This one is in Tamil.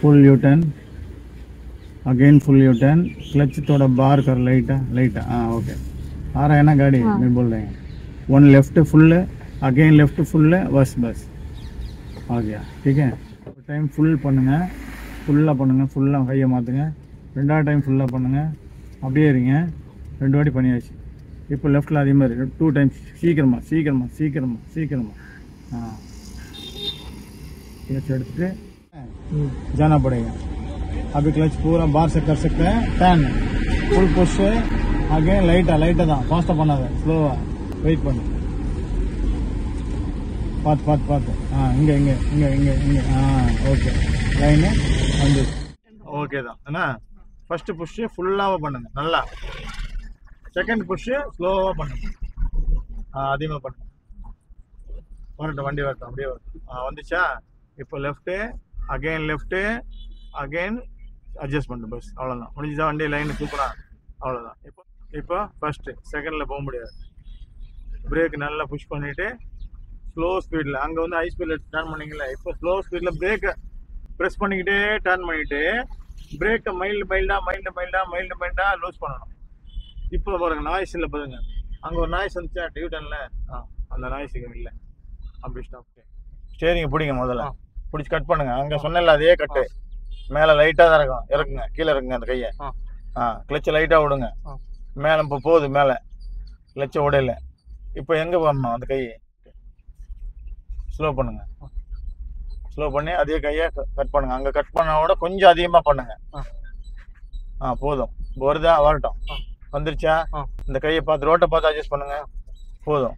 full U turn again full U turn clutch थोड़ा बार कर लाइटा लाइटा हाँ ओके आ रहा है ना गाड़ी मैं बोल रहे हैं one left full again left full बस बस आ गया ठीक है ஒரு டைம் ஃபுல் பண்ணுங்க ஃபுல்லாக பண்ணுங்க ஃபுல்லாக கையை மாற்றுங்க ரெண்டாவது டைம் ஃபுல்லாக பண்ணுங்க அப்படியே இருங்க ரெண்டு வாட்டி பண்ணியாச்சு இப்போ லெஃப்ட்டில் அதே மாதிரி டூ டைம்ஸ் சீக்கிரமா சீக்கிரமா சீக்கிரமா சீக்கிரமா हाँ क्लच எடுத்துட்டு जाना पड़ेगा अभी क्लच पूरा बाहर से कर सकते हैं टर्न फुल पुश अगेन லைட்டா லைட்டா தான் ஃபாஸ்டா பண்ணாத ஸ்லோவா வெயிட் பண்ணு பார்த்து பார்த்து பார்த்து ஆ இங்க இங்க இங்க இங்க இங்க ஆ ஓகே லைனு வந்து ஓகே தான் என்ன ஃபர்ஸ்ட் புஷ் ஃபுல்லாக பண்ணுங்க நல்லா செகண்ட் புஷ் ஸ்லோவாக பண்ணுங்க ஆ அதிகமாக பண்ணுங்க வரட்டும் வண்டி வரட்டும் அப்படியே வரட்டும் ஆ வந்துச்சா இப்போ left again left again adjustment bus அவ்வளோதான் முடிஞ்சுதா வண்டி லைன் சூப்பராக அவ்வளோதான் இப்போ இப்போ ஃபர்ஸ்ட்டு செகண்டில் போக முடியாது. பிரேக் நல்லா புஷ் பண்ணிவிட்டு ஸ்லோ ஸ்பீடில் அங்கே வந்து ஹை ஸ்பீடில் டர்ன் பண்ணிங்களே இப்போ ஸ்லோ ஸ்பீடில் பிரேக்கை ப்ரெஸ் பண்ணிக்கிட்டே டர்ன் பண்ணிவிட்டு பிரேக்கை மைல்டு மைல்டாக மைல்டு மைல்டாக மைல்டு மைல்டாக லூஸ் பண்ணணும். இப்போ பாருங்கள் நாய்ஸ் இல்லை பாருங்க. அங்கே ஒரு நாய்ஸ் வந்துச்சா? டியூட்டனில் ஆ அந்த நாய்ஸுக்கு இல்லை. அப்படி ஸ்டாப் ஸ்டேரிங் பிடிங்க முதல்ல. பிடிச்சி கட் பண்ணுங்க. அங்கே சொன்னல அதே கட்டு மேலே லைட்டாக தான் இருக்கும். இறக்குங்க. கீழே இருக்குங்க அந்த கையை. ஆ. கிளச்சை லைட்டாக விடுங்க. மேலே இப்போ போகுது மேலே. கிளச்சை விடல. இப்போ எங்கே வரணும் அந்த கையை? ஸ்லோ பண்ணுங்க. ஸ்லோ பண்ணி அதே கையை கட் பண்ணுங்க. அங்கே கட் பண்ண விட கொஞ்சம் அதிகமாக பண்ணுங்க. ஆ. போதும். வருதா வரட்டும். வந்துருச்சா. இந்த கையை பார்த்து ரோட்டை பார்த்து அட்ஜஸ்ட் பண்ணுங்க. போதும்.